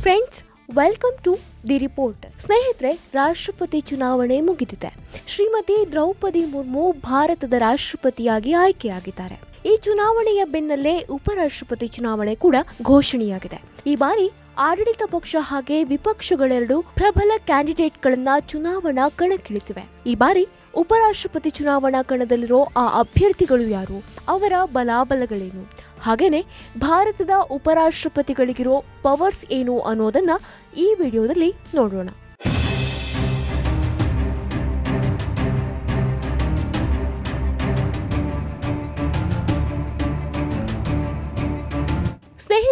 Friends welcome to the report ಸ್ನೇಹಿತರೆ, ರಾಷ್ಟ್ರಪತಿ ಚುನಾವಣೆ ಮುಗಿದಿದೆ. ಶ್ರೀಮತಿ ದ್ರೌಪದಿ ಮುರ್ಮು ಭಾರತದ ರಾಷ್ಟ್ರಪತಿಯಾಗಿ ಆಯ್ಕೆಯಾಗಿದ್ದಾರೆ. ಈ ಚುನಾವಣೆಯ ಬೆನ್ನಲ್ಲೇ ಉಪರಾಷ್ಟ್ರಪತಿ ಚುನಾವಣೆ ಕೂಡ ಘೋಷಣೆಯಾಗಿದೆ. ಈ ಬಾರಿ ಆಡಳಿತ ಪಕ್ಷ ಹಾಗೆ ವಿಪಕ್ಷಗಳೆರಡು ಪ್ರಬಲ ಕ್ಯಾಂಡಿಡೇಟ್ಗಳನ್ನ ಚುನಾವಣಾ ಕಣಕ್ಕಿಳಿಸಿವೆ. ಈ ಬಾರಿ ಉಪರಾಷ್ಟ್ರಪತಿ ಚುನಾವಣಾ ಕಣದಲ್ಲಿರೋ ಆ ಅಭ್ಯರ್ಥಿಗಳು ಯಾರು? ಅವರ ಬಲಾಬಲಗಳೇನು? ಹಾಗೇನೆ ಭಾರತದ ಉಪರಾಷ್ಟ್ರಪತಿಗಳಿಗಿರೋ ಪವರ್ಸ್ ಏನು ಅನ್ನೋದನ್ನ ಈ ವಿಡಿಯೋದಲ್ಲಿ ನೋಡೋಣ.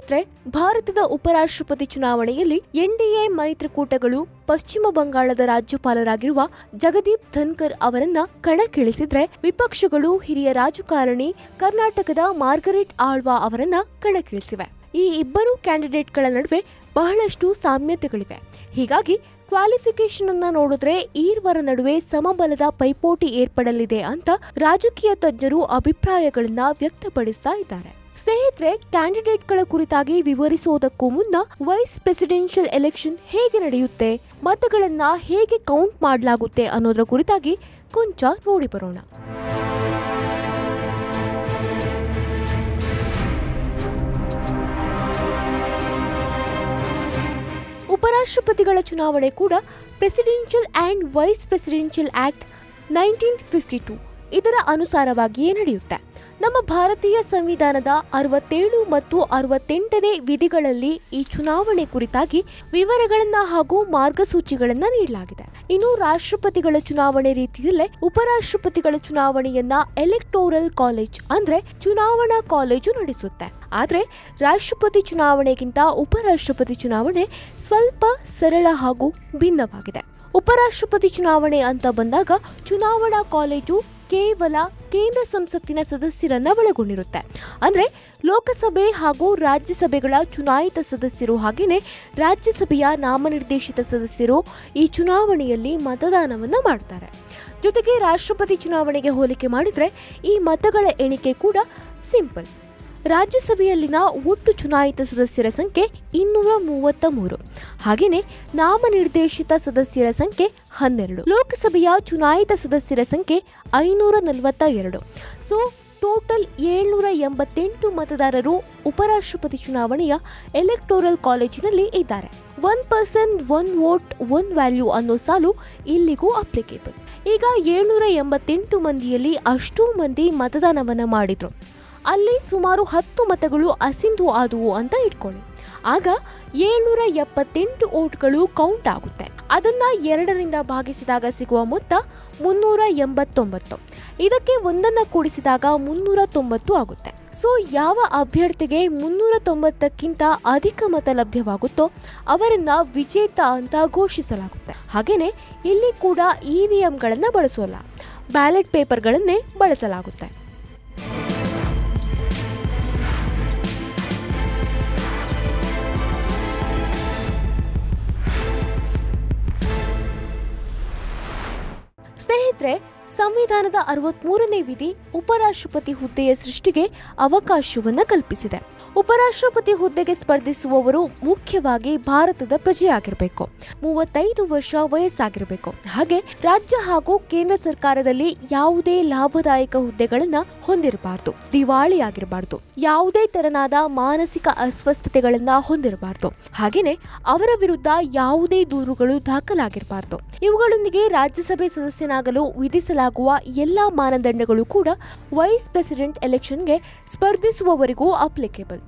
ಸ್ನೇಹಿತರೆ ಭಾರತದ ಉಪರಾಷ್ಟ್ರಪತಿ ಚುನಾವಣೆಯಲ್ಲಿ ಎನ್ಡಿಎ ಮೈತ್ರಿಕೂಟಗಳು ಪಶ್ಚಿಮ ಬಂಗಾಳದ ರಾಜ್ಯಪಾಲರಾಗಿರುವ ಜಗದೀಪ್ ಧನ್ಕರ್ ಅವರನ್ನ ಕಣಕ್ಕಿಳಿಸಿದ್ರೆ ವಿಪಕ್ಷಗಳು ಹಿರಿಯ ರಾಜಕಾರಣಿ ಕರ್ನಾಟಕದ ಮಾರ್ಗರೇಟ್ ಆಳ್ವಾ ಅವರನ್ನ ಕಣಕ್ಕಿಳಿಸಿವೆ. ಈ ಇಬ್ಬರು ಕ್ಯಾಂಡಿಡೇಟ್ಗಳ ನಡುವೆ ಬಹಳಷ್ಟು ಸಾಮ್ಯತೆಗಳಿವೆ. ಹೀಗಾಗಿ ಕ್ವಾಲಿಫಿಕೇಶನ್ ಅನ್ನ ನೋಡಿದ್ರೆ ಈರ್ವರ ನಡುವೆ ಸಮಬಲದ ಪೈಪೋಟಿ ಏರ್ಪಡಲಿದೆ ಅಂತ ರಾಜಕೀಯ ತಜ್ಞರು ಅಭಿಪ್ರಾಯಗಳನ್ನ ವ್ಯಕ್ತಪಡಿಸ್ತಾ ಇದ್ದಾರೆ. ಸ್ನೇಹಿತರೆ, ಕ್ಯಾಂಡಿಡೇಟ್ಗಳ ಕುರಿತಾಗಿ ವಿವರಿಸುವುದಕ್ಕೂ ಮುನ್ನ ವೈಸ್ ಪ್ರೆಸಿಡೆನ್ಷಿಯಲ್ ಎಲೆಕ್ಷನ್ ಹೇಗೆ ನಡೆಯುತ್ತೆ, ಮತಗಳನ್ನ ಹೇಗೆ ಕೌಂಟ್ ಮಾಡಲಾಗುತ್ತೆ ಅನ್ನೋದರ ಕುರಿತಾಗಿ ಕೊಂಚ ನೋಡಿ ಬರೋಣ. ಉಪರಾಷ್ಟ್ರಪತಿಗಳ ಚುನಾವಣೆ ಕೂಡ presidential and vice presidential act nineteen fifty two ಇದರ ಅನುಸಾರವಾಗಿಯೇ ನಡೆಯುತ್ತೆ. ನಮ್ಮ ಭಾರತೀಯ ಸಂವಿಧಾನದ ಅರವತ್ತೇಳು ಮತ್ತು ಅರವತ್ತೆಂಟನೇ ವಿಧಿಗಳಲ್ಲಿ ಈ ಚುನಾವಣೆ ಕುರಿತಾಗಿ ವಿವರಗಳನ್ನ ಹಾಗೂ ಮಾರ್ಗಸೂಚಿಗಳನ್ನ ನೀಡಲಾಗಿದೆ. ಇನ್ನು ರಾಷ್ಟ್ರಪತಿಗಳ ಚುನಾವಣೆ ರೀತಿಯಲ್ಲೇ ಉಪರಾಷ್ಟ್ರಪತಿಗಳ ಚುನಾವಣೆಯನ್ನ ಎಲೆಕ್ಟೋರಲ್ ಕಾಲೇಜ್ ಅಂದ್ರೆ ಚುನಾವಣಾ ಕಾಲೇಜು ನಡೆಸುತ್ತೆ. ಆದ್ರೆ ರಾಷ್ಟ್ರಪತಿ ಚುನಾವಣೆಗಿಂತ ಉಪರಾಷ್ಟ್ರಪತಿ ಚುನಾವಣೆ ಸ್ವಲ್ಪ ಸರಳ ಹಾಗೂ ಭಿನ್ನವಾಗಿದೆ. ಉಪರಾಷ್ಟ್ರಪತಿ ಚುನಾವಣೆ ಅಂತ ಬಂದಾಗ ಚುನಾವಣಾ ಕಾಲೇಜು ಕೇವಲ ಕೇಂದ್ರ ಸಂಸತ್ತಿನ ಸದಸ್ಯರನ್ನ ಒಳಗೊಂಡಿರುತ್ತೆ. ಅಂದ್ರೆ ಲೋಕಸಭೆ ಹಾಗೂ ರಾಜ್ಯಸಭೆಗಳ ಚುನಾಯಿತ ಸದಸ್ಯರು ಹಾಗೆಯೇ ರಾಜ್ಯಸಭೆಯ ನಾಮನಿರ್ದೇಶಿತ ಸದಸ್ಯರು ಈ ಚುನಾವಣೆಯಲ್ಲಿ ಮತದಾನವನ್ನ ಮಾಡ್ತಾರೆ. ಜೊತೆಗೆ ರಾಷ್ಟ್ರಪತಿ ಚುನಾವಣೆಗೆ ಹೋಲಿಕೆ ಮಾಡಿದ್ರೆ ಈ ಮತಗಳ ಎಣಿಕೆ ಕೂಡ ಸಿಂಪಲ್. ರಾಜ್ಯಸಭೆಯಲ್ಲಿನ ಒಟ್ಟು ಚುನಾಯಿತ ಸದಸ್ಯರ ಸಂಖ್ಯೆ ಇನ್ನೂರ ಮೂವತ್ತ ಮೂರು. ಹಾಗೆಯೇ ನಾಮನಿರ್ದೇಶಿತ ಸದಸ್ಯರ ಸಂಖ್ಯೆ ಹನ್ನೆರಡು. ಲೋಕಸಭೆಯ ಚುನಾಯಿತ ಸದಸ್ಯರ ಸಂಖ್ಯೆ ಐನೂರ ನಲವತ್ತ ಎರಡು. ಸೊ, ಟೋಟಲ್ ಏಳ್ನೂರ ಎಂಬತ್ತೆಂಟು ಮತದಾರರು ಉಪರಾಷ್ಟ್ರಪತಿ ಚುನಾವಣೆಯ ಎಲೆಕ್ಟೋರಲ್ ಕಾಲೇಜಿನಲ್ಲಿ ಇದ್ದಾರೆ. One person, one vote, one value ಅನ್ನೋ ಸಾಲು ಇಲ್ಲಿಗೂ ಅಪ್ಲಿಕೇಬಲ್. ಈಗ ಏಳ್ನೂರ ಎಂಬತ್ತೆಂಟು ಮಂದಿಯಲ್ಲಿ ಅಷ್ಟೂ ಮಂದಿ ಮತದಾನವನ್ನು ಮಾಡಿದ್ರು. ಅಲ್ಲಿ ಸುಮಾರು ಹತ್ತು ಮತಗಳು ಅಸಿಂಧು ಆದುವು ಅಂತ ಇಟ್ಕೊಳ್ಳಿ. ಆಗ ಏಳ್ನೂರ ಎಪ್ಪತ್ತೆಂಟು ಓಟ್ಗಳು ಕೌಂಟ್ ಆಗುತ್ತೆ. ಅದನ್ನ ಎರಡರಿಂದ ಭಾಗಿಸಿದಾಗ ಸಿಗುವ ಮೊತ್ತ ಮುನ್ನೂರ ಎಂಬತ್ತೊಂಬತ್ತು. ಇದಕ್ಕೆ ಒಂದನ್ನ ಕೂಡಿಸಿದಾಗ ಮುನ್ನೂರ ತೊಂಬತ್ತು ಆಗುತ್ತೆ. ಸೊ ಯಾವ ಅಭ್ಯರ್ಥಿಗೆ ಮುನ್ನೂರ ತೊಂಬತ್ತಕ್ಕಿಂತ ಅಧಿಕ ಮತ ಲಭ್ಯವಾಗುತ್ತೋ ಅವರನ್ನ ವಿಜೇತ ಅಂತ ಘೋಷಿಸಲಾಗುತ್ತೆ. ಹಾಗೇನೆ ಇಲ್ಲಿ ಕೂಡ ಇ ವಿ ಎಂಗಳನ್ನ ಬಳಸೋಲ್ಲ. ಬ್ಯಾಲೆಟ್ ಪೇಪರ್ಗಳನ್ನೇ ಬಳಸಲಾಗುತ್ತೆ. ಸಂವಿಧಾನದ ಅರವತ್ಮೂರನೇ ವಿಧಿ ಉಪರಾಷ್ಟ್ರಪತಿ ಹುದ್ದೆಯ ಸೃಷ್ಟಿಗೆ ಅವಕಾಶವನ್ನು ಕಲ್ಪಿಸಿದೆ. ಉಪರಾಷ್ಟ್ರಪತಿ ಹುದ್ದೆಗೆ ಸ್ಪರ್ಧಿಸುವವರು ಮುಖ್ಯವಾಗಿ ಭಾರತದ ಪ್ರಜೆಯಾಗಿರಬೇಕು. ಮೂವತ್ತೈದು ವರ್ಷ ವಯಸ್ಸಾಗಿರಬೇಕು. ಹಾಗೆ ರಾಜ್ಯ ಹಾಗೂ ಕೇಂದ್ರ ಸರ್ಕಾರದಲ್ಲಿ ಯಾವುದೇ ಲಾಭದಾಯಕ ಹುದ್ದೆಗಳನ್ನ ಹೊಂದಿರಬಾರ್ದು. ದಿವಾಳಿಯಾಗಿರಬಾರದು. ಯಾವುದೇ ತರನಾದ ಮಾನಸಿಕ ಅಸ್ವಸ್ಥತೆಗಳನ್ನ ಹೊಂದಿರಬಾರ್ದು. ಹಾಗೆಯೇ ಅವರ ವಿರುದ್ಧ ಯಾವುದೇ ದೂರುಗಳು ದಾಖಲಾಗಿರಬಾರ್ದು. ಇವುಗಳೊಂದಿಗೆ ರಾಜ್ಯಸಭೆ ಸದಸ್ಯನಾಗಲು ವಿಧಿಸಲಾಗುವ ಎಲ್ಲಾ ಮಾನದಂಡಗಳು ಕೂಡ ವೈಸ್ ಪ್ರೆಸಿಡೆಂಟ್ ಎಲೆಕ್ಷನ್ಗೆ ಸ್ಪರ್ಧಿಸುವವರಿಗೂ ಅಪ್ಲಿಕೇಬಲ್.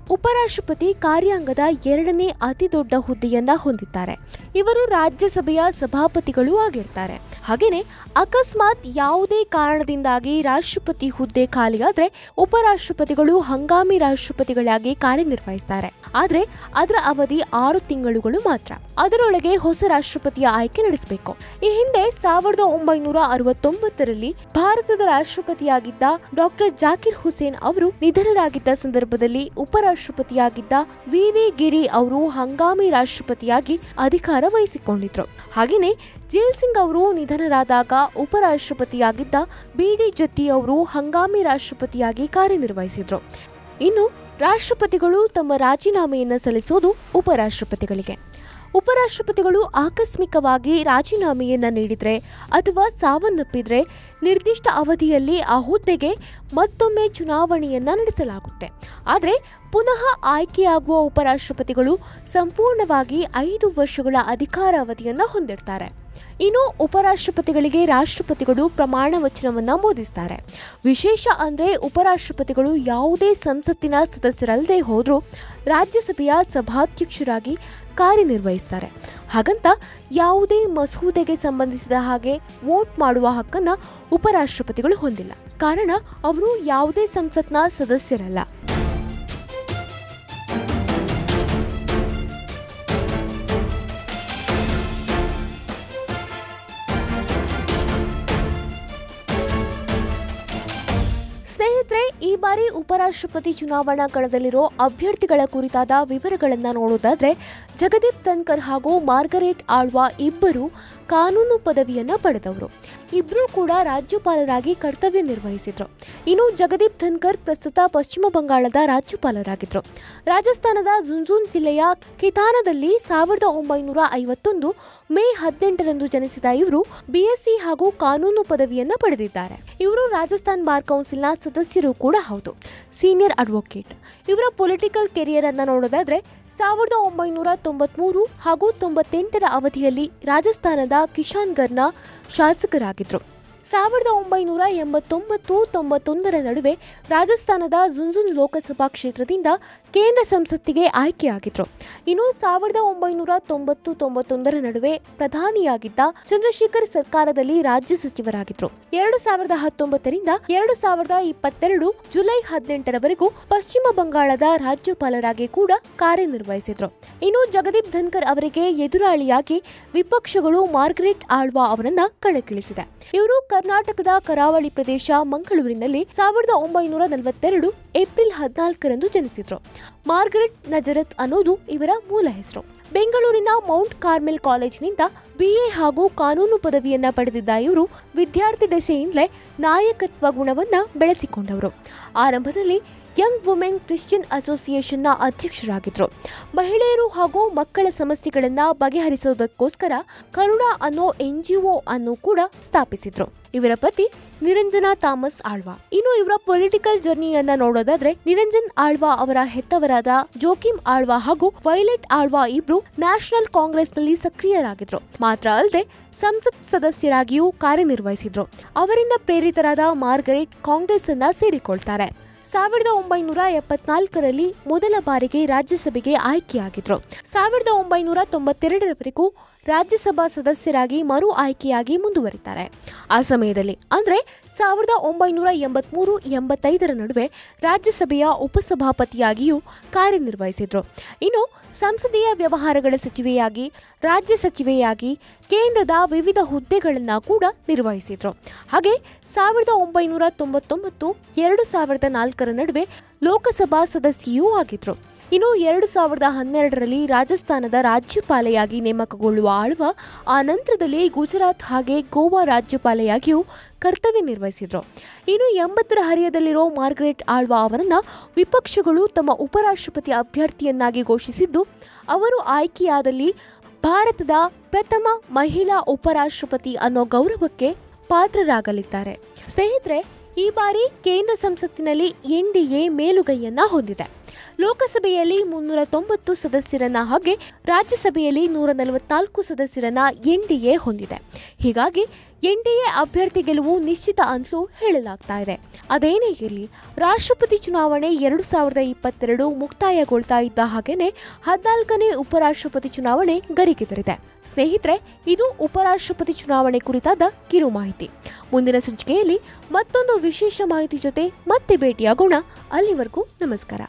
ಉಪರಾಷ್ಟ್ರಪತಿ ಕಾರ್ಯಾಂಗದ ಎರಡನೇ ಅತಿ ದೊಡ್ಡ ಹುದ್ದೆಯನ್ನ ಹೊಂದಿದ್ದಾರೆ. ಇವರು ರಾಜ್ಯಸಭೆಯ ಸಭಾಪತಿಗಳು ಆಗಿರ್ತಾರೆ. ಹಾಗೆಯೇ ಅಕಸ್ಮಾತ್ ಯಾವುದೇ ಕಾರಣದಿಂದಾಗಿ ರಾಷ್ಟ್ರಪತಿ ಹುದ್ದೆ ಖಾಲಿಯಾದ್ರೆ ಉಪರಾಷ್ಟ್ರಪತಿಗಳು ಹಂಗಾಮಿ ರಾಷ್ಟ್ರಪತಿಗಳಾಗಿ ಕಾರ್ಯನಿರ್ವಹಿಸ್ತಾರೆ. ಆದ್ರೆ ಅದರ ಅವಧಿ ಆರು ತಿಂಗಳುಗಳು ಮಾತ್ರ. ಅದರೊಳಗೆ ಹೊಸ ರಾಷ್ಟ್ರಪತಿಯ ಆಯ್ಕೆ ನಡೆಸಬೇಕು. ಈ ಹಿಂದೆ ಸಾವಿರದ ಒಂಬೈನೂರ ಅರವತ್ತೊಂಬತ್ತರಲ್ಲಿ ಭಾರತದ ರಾಷ್ಟ್ರಪತಿಯಾಗಿದ್ದ ಡಾಕ್ಟರ್ ಜಾಕಿರ್ ಹುಸೇನ್ ಅವರು ನಿಧನರಾಗಿದ್ದ ಸಂದರ್ಭದಲ್ಲಿ ಉಪರಾಷ್ಟ್ರಪತಿಯಾಗಿದ್ದ ವಿವಿ ಗಿರಿ ಅವರು ಹಂಗಾಮಿ ರಾಷ್ಟ್ರಪತಿಯಾಗಿ ಅಧಿಕಾರ ವಹಿಸಿಕೊಂಡಿದ್ರು. ಹಾಗೆಯೇ ಜೇಲ್ ಸಿಂಗ್ ಅವರು ನಿಧನರಾದಾಗ ಉಪರಾಷ್ಟ್ರಪತಿಯಾಗಿದ್ದ ಬಿ ಡಿ ಜತ್ತಿ ಅವರು ಹಂಗಾಮಿ ರಾಷ್ಟ್ರಪತಿಯಾಗಿ ಕಾರ್ಯನಿರ್ವಹಿಸಿದ್ರು. ಇನ್ನು ರಾಷ್ಟ್ರಪತಿಗಳು ತಮ್ಮ ರಾಜೀನಾಮೆಯನ್ನು ಸಲ್ಲಿಸೋದು ಉಪರಾಷ್ಟ್ರಪತಿಗಳಿಗೆ. ಉಪರಾಷ್ಟ್ರಪತಿಗಳು ಆಕಸ್ಮಿಕವಾಗಿ ರಾಜೀನಾಮೆಯನ್ನು ನೀಡಿದರೆ ಅಥವಾ ಸಾವನ್ನಪ್ಪಿದರೆ ನಿರ್ದಿಷ್ಟ ಅವಧಿಯಲ್ಲಿ ಆ ಹುದ್ದೆಗೆ ಮತ್ತೊಮ್ಮೆ ಚುನಾವಣೆಯನ್ನ ನಡೆಸಲಾಗುತ್ತೆ. ಆದರೆ ಪುನಃ ಆಯ್ಕೆಯಾಗುವ ಉಪರಾಷ್ಟ್ರಪತಿಗಳು ಸಂಪೂರ್ಣವಾಗಿ ಐದು ವರ್ಷಗಳ ಅಧಿಕಾರ ಅವಧಿಯನ್ನು ಹೊಂದಿರ್ತಾರೆ. ಇನ್ನು ಉಪರಾಷ್ಟ್ರಪತಿಗಳಿಗೆ ರಾಷ್ಟ್ರಪತಿಗಳು ಪ್ರಮಾಣ ವಚನವನ್ನ ಮೋದಿಸ್ತಾರೆ ವಿಶೇಷ ಅಂದ್ರೆ ಉಪರಾಷ್ಟ್ರಪತಿಗಳು ಯಾವುದೇ ಸಂಸತ್ತಿನ ಸದಸ್ಯರಲ್ಲದೆ ಹೋದರೂ ರಾಜ್ಯಸಭೆಯ ಸಭಾಧ್ಯಕ್ಷರಾಗಿ ಕಾರ್ಯನಿರ್ವಹಿಸ್ತಾರೆ. ಹಾಗಂತ ಯಾವುದೇ ಮಸೂದೆಗೆ ಸಂಬಂಧಿಸಿದ ಹಾಗೆ ವೋಟ್ ಮಾಡುವ ಹಕ್ಕನ್ನು ಉಪರಾಷ್ಟ್ರಪತಿಗಳು ಹೊಂದಿಲ್ಲ. ಕಾರಣ, ಅವರು ಯಾವುದೇ ಸಂಸತ್ನ ಸದಸ್ಯರಲ್ಲ. ಬಾರಿ ಉಪರಾಷ್ಟ್ರಪತಿ ಚುನಾವಣಾ ಕಣದಲ್ಲಿರೋ ಅಭ್ಯರ್ಥಿಗಳ ಕುರಿತಾದ ವಿವರಗಳನ್ನು ನೋಡೋದಾದ್ರೆ ಜಗದೀಪ್ ಧನ್ಕರ್ ಹಾಗೂ ಮಾರ್ಗರೇಟ್ ಆಳ್ವಾ ಇಬ್ಬರು ಕಾನೂನು ಪದವಿಯನ್ನು ಪಡೆದವರು. ಇಬ್ಬರೂ ಕೂಡ ರಾಜ್ಯಪಾಲರಾಗಿ ಕರ್ತವ್ಯ ನಿರ್ವಹಿಸಿದ್ರು. ಇನ್ನು ಜಗದೀಪ್ ಧನ್ಕರ್ ಪ್ರಸ್ತುತ ಪಶ್ಚಿಮ ಬಂಗಾಳದ ರಾಜ್ಯಪಾಲರಾಗಿದ್ದರು ರಾಜಸ್ಥಾನದ ಜುನ್ಜುನ್ ಜಿಲ್ಲೆಯ ಕಿತಾನದಲ್ಲಿ ಸಾವಿರದ ಒಂಬೈನೂರ ಐವತ್ತೊಂದು ಮೇ ಹದಿನೆಂಟರಂದು ಜನಿಸಿದ ಇವರು ಬಿಎಸ್ಸಿ ಹಾಗೂ ಕಾನೂನು ಪದವಿಯನ್ನು ಪಡೆದಿದ್ದಾರೆ. ಇವರು ರಾಜಸ್ಥಾನ್ ಬಾರ್ ಕೌನ್ಸಿಲ್ನ ಸದಸ್ಯರು ಕೂಡ ಹೌದು. ಸೀನಿಯರ್ ಅಡ್ವೊಕೇಟ್ ಇವರ ಪೊಲಿಟಿಕಲ್ ಕೆರಿಯರನ್ನು ನೋಡೋದಾದರೆ ಸಾವಿರದ ಒಂಬೈನೂರ ತೊಂಬತ್ಮೂರು ಹಾಗೂ ತೊಂಬತ್ತೆಂಟರ ಅವಧಿಯಲ್ಲಿ ರಾಜಸ್ಥಾನದ ಕಿಶಾನ್ಗರ್ನ ಶಾಸಕರಾಗಿದ್ದರು ಸಾವಿರದ ಒಂಬೈನೂರ ಎಂಬತ್ತೊಂಬತ್ತು ತೊಂಬತ್ತೊಂದರ ನಡುವೆ ರಾಜಸ್ಥಾನದ ಝುನ್ಝುನ್ ಲೋಕಸಭಾ ಕ್ಷೇತ್ರದಿಂದ ಕೇಂದ್ರ ಸಂಸತ್ತಿಗೆ ಆಯ್ಕೆಯಾಗಿದ್ರು. ಇನ್ನು ಸಾವಿರದ ಒಂಬೈನೂರ ತೊಂಬತ್ತು ತೊಂಬತ್ತೊಂದರ ನಡುವೆ ಪ್ರಧಾನಿಯಾಗಿದ್ದ ಚಂದ್ರಶೇಖರ್ ಸರ್ಕಾರದಲ್ಲಿ ರಾಜ್ಯ ಸಚಿವರಾಗಿದ್ರು. ಎರಡು ಸಾವಿರದ ಹತ್ತೊಂಬತ್ತರಿಂದ ಎರಡು ಸಾವಿರದ ಇಪ್ಪತ್ತೆರಡು ಜುಲೈ ಹದಿನೆಂಟರವರೆಗೂ ಪಶ್ಚಿಮ ಬಂಗಾಳದ ರಾಜ್ಯಪಾಲರಾಗಿ ಕೂಡ ಕಾರ್ಯನಿರ್ವಹಿಸಿದ್ರು. ಇನ್ನು ಜಗದೀಪ್ ಧನ್ಕರ್ ಅವರಿಗೆ ಎದುರಾಳಿಯಾಗಿ ವಿಪಕ್ಷಗಳು ಮಾರ್ಗರೆಟ್ ಆಳ್ವಾ ಅವರನ್ನ ಕಣಕ್ಕಿಳಿಸಿದೆ. ಇವರು ಕರ್ನಾಟಕದ ಕರಾವಳಿ ಪ್ರದೇಶ ಮಂಗಳೂರಿನಲ್ಲಿ ಸಾವಿರದ ಒಂಬೈನೂರ ನಲವತ್ತೆರಡು ಏಪ್ರಿಲ್ ಹದಿನಾಲ್ಕರಂದು ಜನಿಸಿದ್ರು. ಮಾರ್ಗರೆಟ್ ನಜರತ್ ಅನ್ನೋದು ಇವರ ಮೂಲ ಹೆಸರು. ಬೆಂಗಳೂರಿನ ಮೌಂಟ್ ಕಾರ್ಮೆಲ್ ಕಾಲೇಜಿನಿಂದ ಬಿಎ ಹಾಗೂ ಕಾನೂನು ಪದವಿಯನ್ನ ಪಡೆದಿದ್ದ ಇವರು ವಿದ್ಯಾರ್ಥಿ ದೆಸೆಯಿಂದಲೇ ನಾಯಕತ್ವ ಗುಣವನ್ನ ಬೆಳೆಸಿಕೊಂಡವರು. ಆರಂಭದಲ್ಲಿ ಯಂಗ್ ವುಮೆನ್ ಕ್ರಿಶ್ಚಿಯನ್ ಅಸೋಸಿಯೇಷನ್ನ ಅಧ್ಯಕ್ಷರಾಗಿದ್ದರು ಮಹಿಳೆಯರು ಹಾಗೂ ಮಕ್ಕಳ ಸಮಸ್ಯೆಗಳನ್ನ ಬಗೆಹರಿಸೋದಕ್ಕೋಸ್ಕರ ಕರುಣಾ ಅನ್ನೋ ಎನ್ಜಿಒ ಅನ್ನು ಕೂಡ ಸ್ಥಾಪಿಸಿದ್ರು. ಇವರ ಪತಿ ನಿರಂಜನಾ ಥಾಮಸ್ ಆಳ್ವಾ. ಇನ್ನು ಇವರ ಪೊಲಿಟಿಕಲ್ ಜರ್ನಿಯನ್ನ ನೋಡೋದಾದ್ರೆ ನಿರಂಜನ್ ಆಳ್ವಾ ಅವರ ಹೆತ್ತವರಾದ ಜೋಕಿಮ್ ಆಳ್ವಾ ಹಾಗೂ ವೈಲೆಟ್ ಆಳ್ವಾ ಇಬ್ರು ನ್ಯಾಷನಲ್ ಕಾಂಗ್ರೆಸ್ನಲ್ಲಿ ಸಕ್ರಿಯರಾಗಿದ್ರು. ಮಾತ್ರ ಅಲ್ಲದೆ ಸಂಸತ್ ಸದಸ್ಯರಾಗಿಯೂ ಕಾರ್ಯನಿರ್ವಹಿಸಿದ್ರು. ಅವರಿಂದ ಪ್ರೇರಿತರಾದ ಮಾರ್ಗರೇಟ್ ಕಾಂಗ್ರೆಸ್ ಅನ್ನ ಸೇರಿಕೊಳ್ತಾರೆ. ಸಾವಿರದ ಒಂಬೈನೂರ ಎಪ್ಪತ್ನಾಲ್ಕರಲ್ಲಿ ಮೊದಲ ಬಾರಿಗೆ ರಾಜ್ಯಸಭೆಗೆ ಆಯ್ಕೆಯಾಗಿದ್ರು. ಸಾವಿರದ ಒಂಬೈನೂರ ತೊಂಬತ್ತೆರಡರವರೆಗೂ ರಾಜ್ಯಸಭಾ ಸದಸ್ಯರಾಗಿ ಮರು ಆಯ್ಕೆಯಾಗಿ ಮುಂದುವರಿತಾರೆ. ಆ ಸಮಯದಲ್ಲಿ ಅಂದರೆ ಸಾವಿರದ ಒಂಬೈನೂರ ಎಂಬತ್ಮೂರು ಎಂಬತ್ತೈದರ ನಡುವೆ ರಾಜ್ಯಸಭೆಯ ಉಪಸಭಾಪತಿಯಾಗಿಯೂ ಕಾರ್ಯನಿರ್ವಹಿಸಿದರು. ಇನ್ನು ಸಂಸದೀಯ ವ್ಯವಹಾರಗಳ ಸಚಿವೆಯಾಗಿ, ರಾಜ್ಯ ಸಚಿವೆಯಾಗಿ, ಕೇಂದ್ರದ ವಿವಿಧ ಹುದ್ದೆಗಳನ್ನು ಕೂಡ ನಿರ್ವಹಿಸಿದರು. ಹಾಗೆ ಸಾವಿರದ ಒಂಬೈನೂರ ತೊಂಬತ್ತೊಂಬತ್ತು, ಎರಡು ಸಾವಿರದ ನಾಲ್ಕರ ನಡುವೆ ಲೋಕಸಭಾ ಸದಸ್ಯೆಯೂ ಆಗಿದ್ರು. ಇನ್ನು ಎರಡು ಸಾವಿರದ ಹನ್ನೆರಡರಲ್ಲಿ ರಾಜಸ್ಥಾನದ ರಾಜ್ಯಪಾಲೆಯಾಗಿ ನೇಮಕಗೊಳ್ಳುವ ಆಳ್ವ, ಆ ನಂತರದಲ್ಲಿ ಗುಜರಾತ್ ಹಾಗೆ ಗೋವಾ ರಾಜ್ಯಪಾಲೆಯಾಗಿಯೂ ಕರ್ತವ್ಯ ನಿರ್ವಹಿಸಿದರು. ಇನ್ನು ಎಂಬತ್ತರ ಹರಿಯದಲ್ಲಿರೋ ಮಾರ್ಗರೆಟ್ ಆಳ್ವಾ ಅವರನ್ನು ವಿಪಕ್ಷಗಳು ತಮ್ಮ ಉಪರಾಷ್ಟ್ರಪತಿ ಅಭ್ಯರ್ಥಿಯನ್ನಾಗಿ ಘೋಷಿಸಿದ್ದು, ಅವರು ಆಯ್ಕೆಯಾದಲ್ಲಿ ಭಾರತದ ಪ್ರಥಮ ಮಹಿಳಾ ಉಪರಾಷ್ಟ್ರಪತಿ ಅನ್ನೋ ಗೌರವಕ್ಕೆ ಪಾತ್ರರಾಗಲಿದ್ದಾರೆ. ಸ್ನೇಹಿತರೆ, ಈ ಬಾರಿ ಕೇಂದ್ರ ಸಂಸತ್ತಿನಲ್ಲಿ ಎನ್ಡಿಎ ಮೇಲುಗೈಯನ್ನ ಹೊಂದಿದೆ. ಲೋಕಸಭೆಯಲ್ಲಿ ಮುನ್ನೂರ ತೊಂಬತ್ತು ಸದಸ್ಯರನ್ನ ಹಾಗೆ ರಾಜ್ಯಸಭೆಯಲ್ಲಿ ನೂರ ನಲವತ್ನಾಲ್ಕು ಸದಸ್ಯರನ್ನ ಎನ್ಡಿಎ ಹೊಂದಿದೆ. ಹೀಗಾಗಿ ಎನ್ಡಿಎ ಅಭ್ಯರ್ಥಿ ಗೆಲುವು ನಿಶ್ಚಿತ ಅಂತಲೂ ಹೇಳಲಾಗ್ತಾ ಇದೆ. ಅದೇನೇ ಇರಲಿ, ರಾಷ್ಟ್ರಪತಿ ಚುನಾವಣೆ ಎರಡು ಸಾವಿರದ ಇಪ್ಪತ್ತೆರಡು ಮುಕ್ತಾಯಗೊಳ್ತಾ ಇದ್ದ ಹಾಗೇನೆ ಹದಿನಾಲ್ಕನೇ ಉಪರಾಷ್ಟ್ರಪತಿ ಚುನಾವಣೆ ಗರಿಗೆದರಿದೆ ಸ್ನೇಹಿತರೆ, ಇದು ಉಪರಾಷ್ಟ್ರಪತಿ ಚುನಾವಣೆ ಕುರಿತಾದ ಕಿರು ಮಾಹಿತಿ. ಮುಂದಿನ ಸಂಚಿಕೆಯಲ್ಲಿ ಮತ್ತೊಂದು ವಿಶೇಷ ಮಾಹಿತಿ ಜೊತೆ ಮತ್ತೆ ಭೇಟಿಯಾಗೋಣ. ಅಲ್ಲಿವರೆಗೂ ನಮಸ್ಕಾರ.